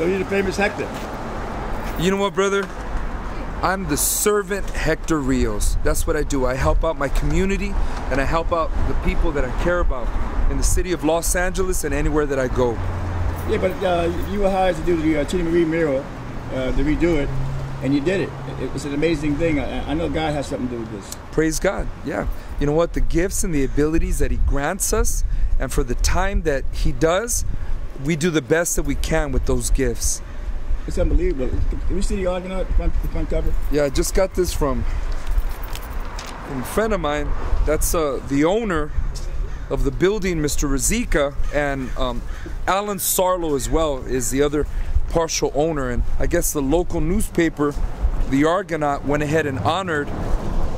So you're the famous Hector. You know what, brother? I'm the servant Hector Rios. That's what I do. I help out my community and I help out the people that I care about in the city of Los Angeles and anywhere that I go. Yeah, but uh, you were hired to do the uh, Teena Marie mural, uh, to redo it, and you did it. It was an amazing thing. I, I know God has something to do with this. Praise God. Yeah. You know what? The gifts and the abilities that He grants us, and for the time that He does, we do the best that we can with those gifts. It's unbelievable. Can we see the Argonaut, the front, the front cover? Yeah, I just got this from, from a friend of mine. That's uh, the owner of the building, Mr. Razika, and um, Alan Sarlo as well is the other partial owner. And I guess the local newspaper, the Argonaut, went ahead and honored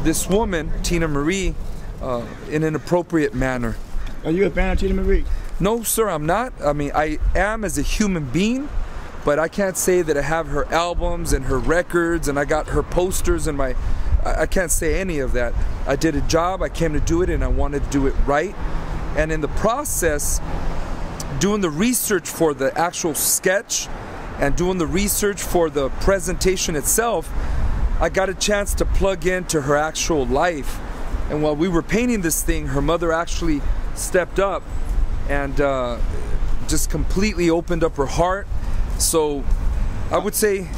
this woman, Teena Marie, uh, in an appropriate manner. Are you a fan of Teena Marie? No, sir, I'm not. I mean, I am as a human being, but I can't say that I have her albums and her records and I got her posters and my. I can't say any of that. I did a job, I came to do it, and I wanted to do it right. And in the process, doing the research for the actual sketch and doing the research for the presentation itself, I got a chance to plug into her actual life. And while we were painting this thing, her mother actually stepped up and uh, just completely opened up her heart. So I would say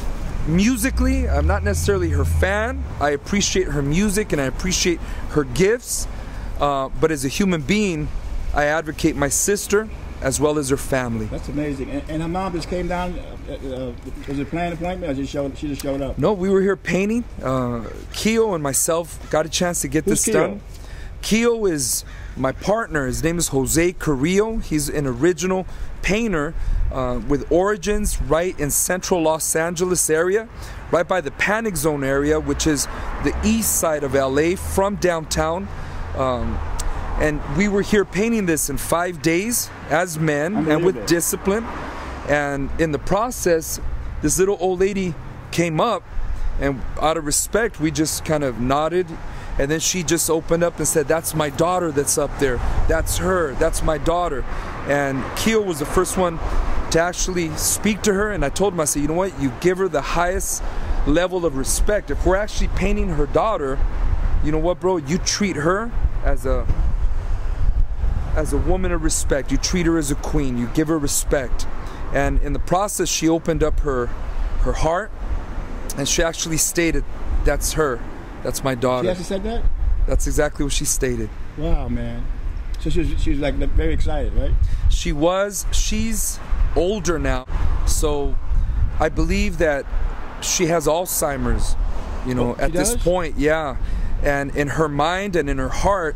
musically, I'm not necessarily her fan. I appreciate her music and I appreciate her gifts. Uh, but as a human being, I advocate my sister as well as her family. That's amazing. And, and her mom just came down. Uh, uh, was it a planned appointment, or just showed, she just showed up? No, we were here painting. Uh, Keo and myself got a chance to get Who's this Keo? done. Keo is my partner. His name is Jose Carrillo. He's an original painter uh, with origins right in central Los Angeles area, right by the Panic Zone area, which is the east side of LA from downtown. Um, and we were here painting this in five days as men and with discipline. And in the process, this little old lady came up, and out of respect, we just kind of nodded. And then she just opened up and said, That's my daughter that's up there. That's her. That's my daughter. And Keo was the first one to actually speak to her. And I told him, I said, You know what? You give her the highest level of respect. If we're actually painting her daughter, you know what, bro? You treat her as a as a woman of respect. You treat her as a queen. You give her respect. And in the process, she opened up her her heart, and she actually stated, "That's her. That's my She daughter." actually said that. That's exactly what she stated. Wow, man. So she was, she was like very excited, right? She was. She's older now, so I believe that she has Alzheimer's. You know, Oh, she at this does? point, yeah. And in her mind and in her heart,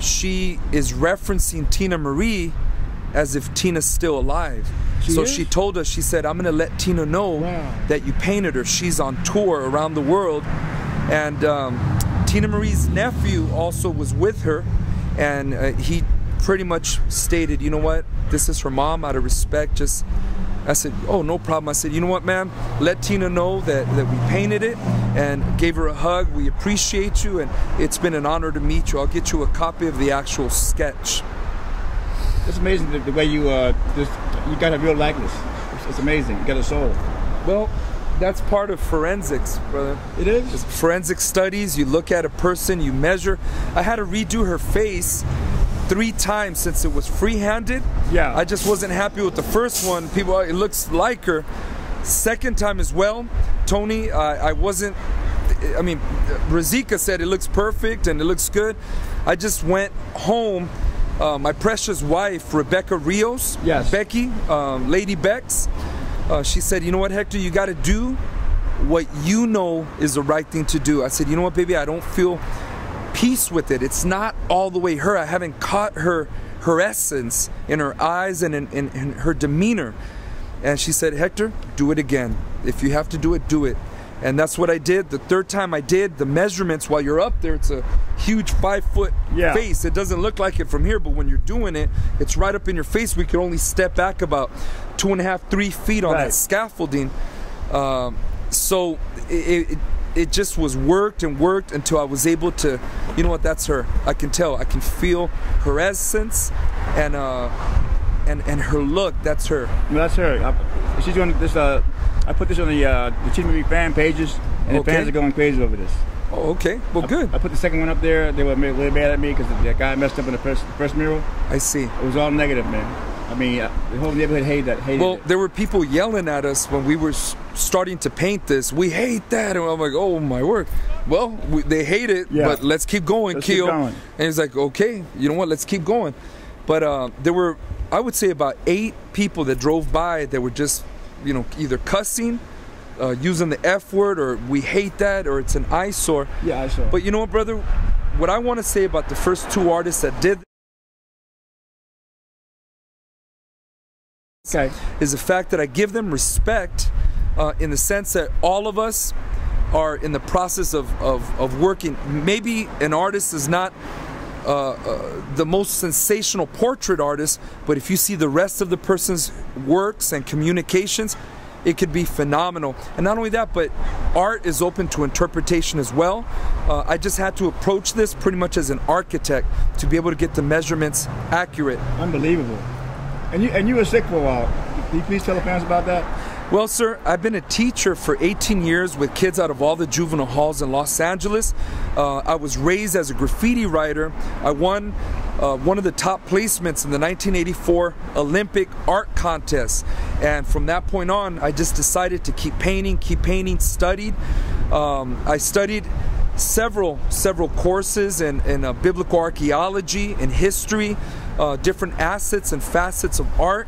she is referencing Teena Marie as if Teena's still alive. She so is? she told us, she said, I'm going to let Teena know Wow. that you painted her. She's on tour around the world. And um, Teena Marie's nephew also was with her. And uh, he pretty much stated, you know what? This is her mom out of respect. Just, I said, oh, no problem. I said, you know what, man? Let Teena know that, that we painted it and gave her a hug. We appreciate you. And it's been an honor to meet you. I'll get you a copy of the actual sketch. It's amazing the, the way you uh, just you got a real likeness. It's, it's amazing. You got a soul. Well, that's part of forensics, brother. It is. It's forensic studies. You look at a person, you measure. I had to redo her face three times since it was free-handed. Yeah. I just wasn't happy with the first one. People, it looks like her. Second time as well, Tony, I I wasn't. I mean, Razika said it looks perfect and it looks good. I just went home. Uh, my precious wife, Rebecca Rios, Yes. Becky, um, Lady Bex, uh, she said, "You know what, Hector? You got to do what you know is the right thing to do." I said, "You know what, baby? I don't feel peace with it. It's not all the way her. I haven't caught her her essence in her eyes and in, in, in her demeanor." And she said, "Hector, do it again. If you have to do it, do it." And that's what I did. The third time I did the measurements while you're up there, it's a huge five foot Yeah. face. It doesn't look like it from here, but when you're doing it, it's right up in your face. We could only step back about two and a half, three feet on Right. that scaffolding. Um, so it, it, it just was worked and worked until I was able to, you know what, that's her. I can tell. I can feel her essence and uh, and and her look. That's her. That's her. She's doing this. Uh, I put this on the uh, the Marie fan pages, and the fans are going crazy over this. Oh, okay. Well, good. I put the second one up there. They were really mad at me because the guy messed up in the first the first mural. I see. It was all negative, man. I mean, uh, the whole neighborhood hated that. Hated Well, it. there were people yelling at us when we were s- starting to paint this. We hate that, and I'm like, oh my word. Well, we, they hate it, Yeah. but let's keep going, Let's keep going. And he's like, okay, you know what? Let's keep going. But uh, there were, I would say, about eight people that drove by that were just, you know, either cussing, uh, using the F word, or we hate that, or it's an eyesore. yeah, I. But you know what, brother? What I want to say about the first two artists that did okay, is the fact that I give them respect uh, in the sense that all of us are in the process of, of, of working. Maybe an artist is not uh, uh, the most sensational portrait artist, but if you see the rest of the person's works and communications, it could be phenomenal. And not only that, but art is open to interpretation as well. Uh, I just had to approach this pretty much as an architect to be able to get the measurements accurate. unbelievable. And you and you were sick for a while. Can you please tell the fans about that? Well, sir, I've been a teacher for 18 years with kids out of all the juvenile halls in Los Angeles. Uh, I was raised as a graffiti writer. I won uh, one of the top placements in the 1984 Olympic art contest. And from that point on, I just decided to keep painting, keep painting, studied. Um, I studied several several courses in, in uh, biblical archaeology and history uh, different assets and facets of art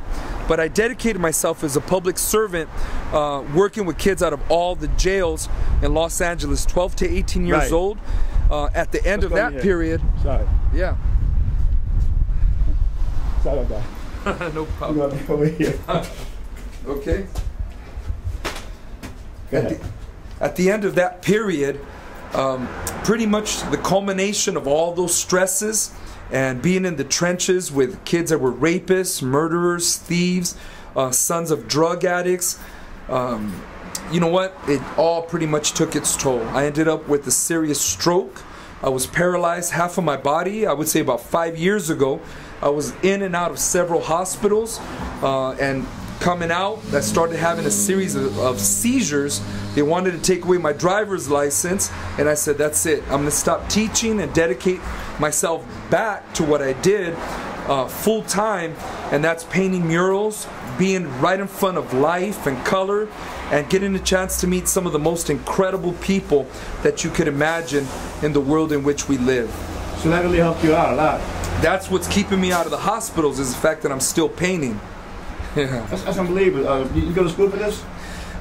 but i dedicated myself as a public servant uh, working with kids out of all the jails in los angeles 12 to 18 years Right. old uh, at the end Let's of that here. period Sorry, yeah sorry about that. no I'm problem going over here. okay Go at the, at the end of that period, um, pretty much the culmination of all those stresses and being in the trenches with kids that were rapists, murderers, thieves, uh, sons of drug addicts. Um, you know what? It all pretty much took its toll. I ended up with a serious stroke. I was paralyzed half of my body. I would say about five years ago. I was in and out of several hospitals, uh, and coming out, I started having a series of, of seizures. They wanted to take away my driver's license, and I said, "That's it. I'm going to stop teaching and dedicate myself back to what I did uh, full time, and that's painting murals, being right in front of life and color, and getting a chance to meet some of the most incredible people that you could imagine in the world in which we live." So that really helped you out a lot. That's what's keeping me out of the hospitals is the fact that I'm still painting. Yeah. That's, that's unbelievable. Uh, you, you go to school for this?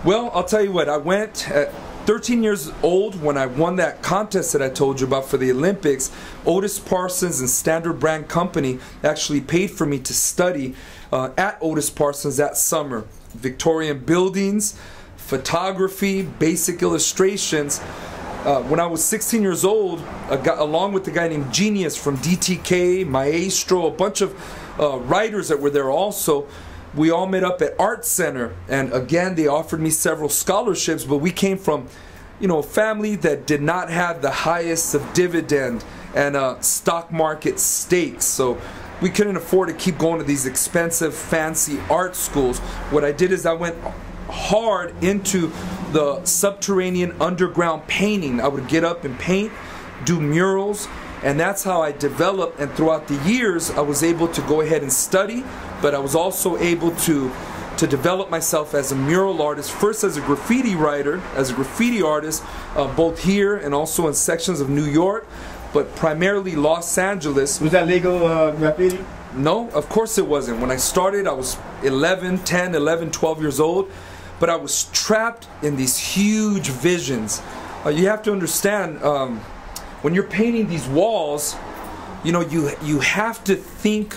Well, I'll tell you what, I went at 13 years old when I won that contest that I told you about for the Olympics. Otis Parsons and Standard Brand Company actually paid for me to study uh, at Otis Parsons that summer. Victorian buildings, photography, basic illustrations. Uh, when I was 16 years old, guy, along with a guy named Genius from DTK, Maestro, a bunch of uh, writers that were there also, we all met up at Art Center. And again, they offered me several scholarships, but we came from, you know, a family that did not have the highest of dividend and uh, stock market stakes. So we couldn't afford to keep going to these expensive, fancy art schools. What I did is I went hard into the subterranean underground painting. I would get up and paint, do murals, and that's how I developed. And throughout the years, I was able to go ahead and study, but I was also able to to develop myself as a mural artist, first as a graffiti writer, as a graffiti artist, uh, both here and also in sections of New York, but primarily Los Angeles. Was that legal uh, graffiti? No, of course it wasn't. When I started, I was 11, 10, 11, 12 years old, but I was trapped in these huge visions. Uh, you have to understand um, when you're painting these walls, you know, you you have to think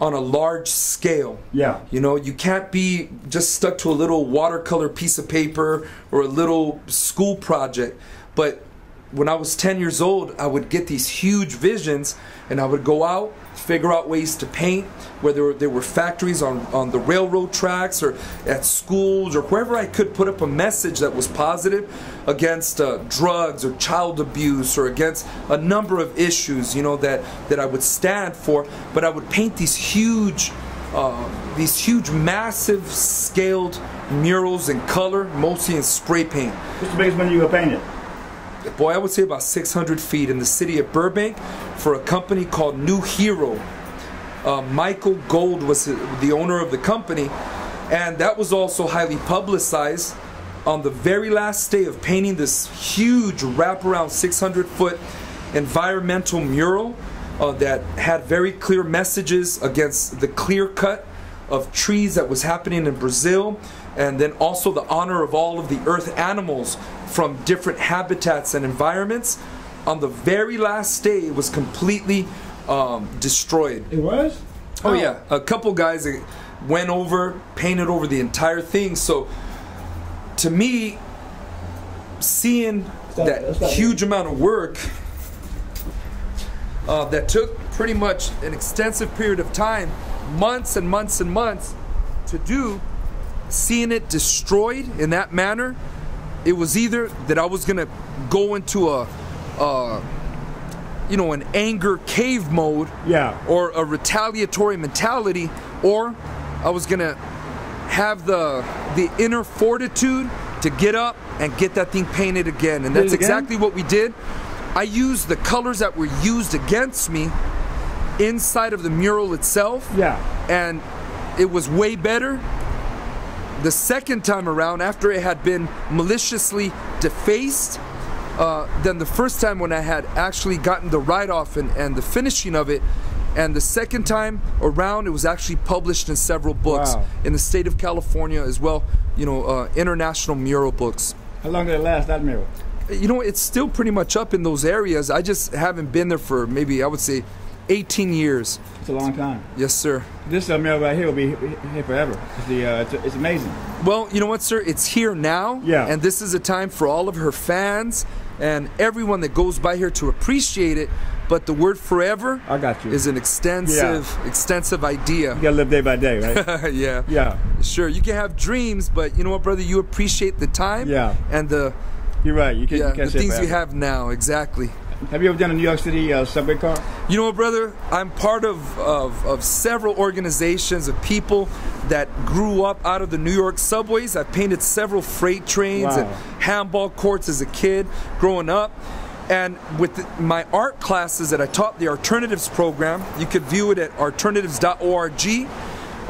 on a large scale. Yeah. You know, you can't be just stuck to a little watercolor piece of paper or a little school project. But when I was 10 years old, I would get these huge visions and I would go out, figure out ways to paint, whether there were factories on, on the railroad tracks or at schools or wherever I could put up a message that was positive against uh, drugs or child abuse or against a number of issues, you know, that, that I would stand for. But I would paint these huge uh, these huge, massive scaled murals in color, mostly in spray paint. What's the biggest one you ever painted? Boy, I would say about 600 feet in the city of Burbank for a company called New Hero. Uh, Michael Gold was the owner of the company, and that was also highly publicized. On the very last day of painting this huge wraparound 600 foot environmental mural uh, that had very clear messages against the clear cut of trees that was happening in Brazil, and then also the honor of all of the earth animals from different habitats and environments. On the very last day, it was completely um, destroyed. It was? Oh, yeah, a couple guys went over, painted over the entire thing. So to me, seeing that huge amount of work uh, that took pretty much an extensive period of time, months and months and months to do, seeing it destroyed in that manner, it was either that I was gonna go into a, uh, you know, an anger cave mode, Yeah. or a retaliatory mentality, or I was gonna have the the inner fortitude to get up and get that thing painted again. And that's again? exactly what we did. I used the colors that were used against me inside of the mural itself Yeah. and it was way better the second time around after it had been maliciously defaced uh, than the first time when I had actually gotten the write off and, and the finishing of it. And the second time around, it was actually published in several books Wow. in the state of California as well, you know, uh, international mural books. How long did it last, that mural? You know, it's still pretty much up in those areas. I just haven't been there for maybe, I would say, 18 years. It's a long time. Yes, sir. This uh, mural right here will be here forever. It's, the, uh, it's, it's amazing. Well, you know what, sir? It's here now. Yeah. And this is a time for all of her fans and everyone that goes by here to appreciate it. But the word forever I got you. is an extensive, extensive idea. You gotta live day by day, right? yeah. yeah. Sure. You can have dreams, but you know what, brother? You appreciate the time Yeah. and the You're right. You can't, yeah you the things you have now. Exactly. Have you ever done a New York City uh, subway car? You know what, brother? I'm part of, of, of several organizations of people that grew up out of the New York subways. I painted several freight trains Wow. and handball courts as a kid growing up. And with the- my art classes that I taught the alternatives program, you could view it at alternatives.org.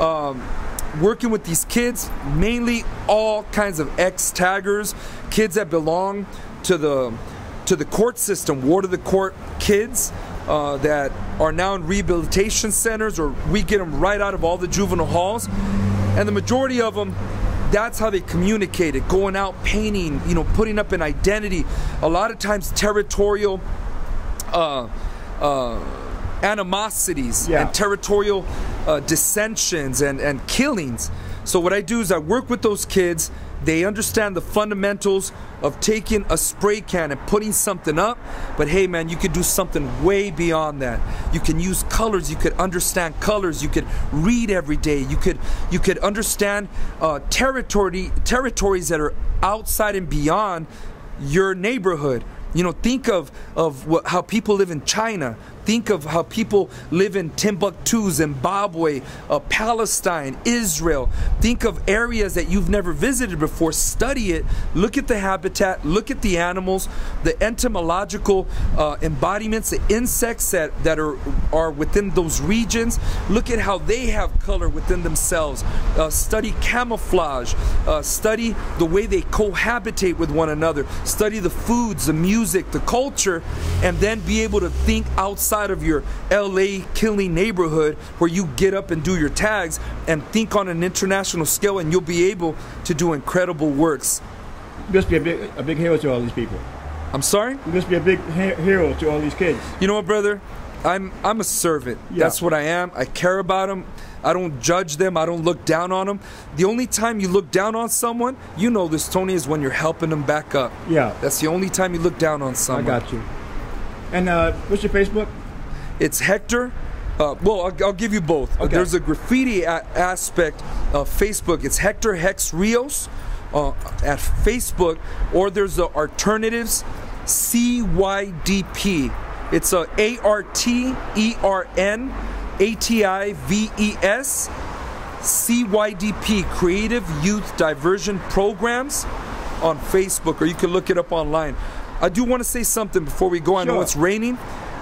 Um, working with these kids, mainly all kinds of ex-taggers, kids that belong to the to the court system, ward of the court kids uh, that are now in rehabilitation centers, or we get them right out of all the juvenile halls, and the majority of them. That's how they communicated, going out painting, you know, putting up an identity. A lot of times, territorial uh, uh, animosities Yeah. and territorial uh, dissensions and, and killings. So what I do is I work with those kids. They understand the fundamentals of taking a spray can and putting something up. But hey, man, you could do something way beyond that. You can use colors. You could understand colors. You could read every day. You could you could understand uh, territory territories that are outside and beyond your neighborhood. You know, think of of what, how people live in China. Think of how people live in Timbuktu, Zimbabwe, uh, Palestine, Israel. Think of areas that you've never visited before. Study it. Look at the habitat. Look at the animals, the entomological uh, embodiments, the insects that, that are are within those regions. Look at how they have color within themselves. Uh, study camouflage. Uh, study the way they cohabitate with one another. Study the foods, the music, the culture, and then be able to think outside of your LA killing neighborhood where you get up and do your tags and think on an international scale, and you'll be able to do incredible works. You must be a big, a big hero to all these people. I'm sorry? You must be a big hero to all these kids. You know what, brother? I'm I'm a servant. Yeah. That's what I am. I care about them. I don't judge them. I don't look down on them. The only time you look down on someone, you know this, Tony, is when you're helping them back up. Yeah, That's the only time you look down on someone. I got you. And uh, what's your Facebook? It's Hector. Uh, well, I'll, I'll give you both. Okay. There's a graffiti a- aspect of Facebook. It's Hector Hex Rios uh, at Facebook, or there's the alternatives CYDP. It's a A R T E R N A T I V E S CYDP, Creative Youth Diversion Programs, on Facebook, or you can look it up online. I do want to say something before we go. I know it's raining,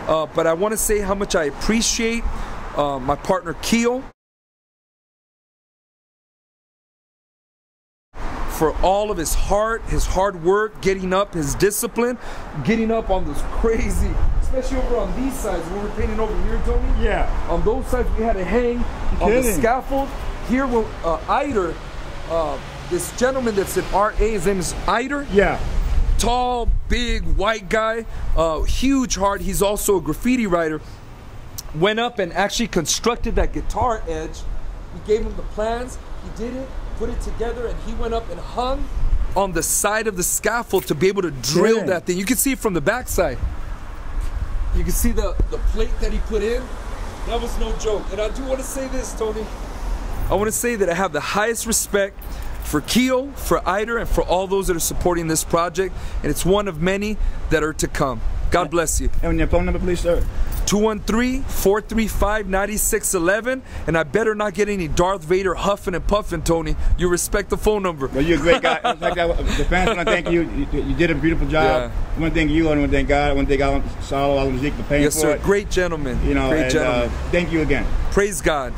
uh, but I want to say how much I appreciate uh, my partner Keo for all of his heart, his hard work, getting up, his discipline, getting up on this crazy, especially over on these sides when we're painting over here, Tony. Yeah. On those sides, we had to hang on the scaffold. Here, when uh, Eider, uh, this gentleman that's in RA, his name is Eider Yeah. Tall, big, white guy, uh, huge heart. He's also a graffiti writer. Went up and actually constructed that guitar edge. We gave him the plans. He did it, put it together, and he went up and hung on the side of the scaffold to be able to drill that thing. You can see it from the backside. You can see the, the plate that he put in. That was no joke. And I do want to say this, Tony. I want to say that I have the highest respect for Keo, for Eider, and for all those that are supporting this project. And it's one of many that are to come. God bless you. And your phone number, please, sir. 213 435 9611. And I better not get any Darth Vader huffing and puffing, Tony. You respect the phone number. Well, you're a great guy. In fact, I- the fans want to thank you. you. You did a beautiful job. Yeah. I want to thank you. I want to thank God. I want to thank Alan Salo, Alan Zeke for paying Yes, for sir. it. Great gentleman. You know, Great and, gentleman. uh, thank you again. Praise God.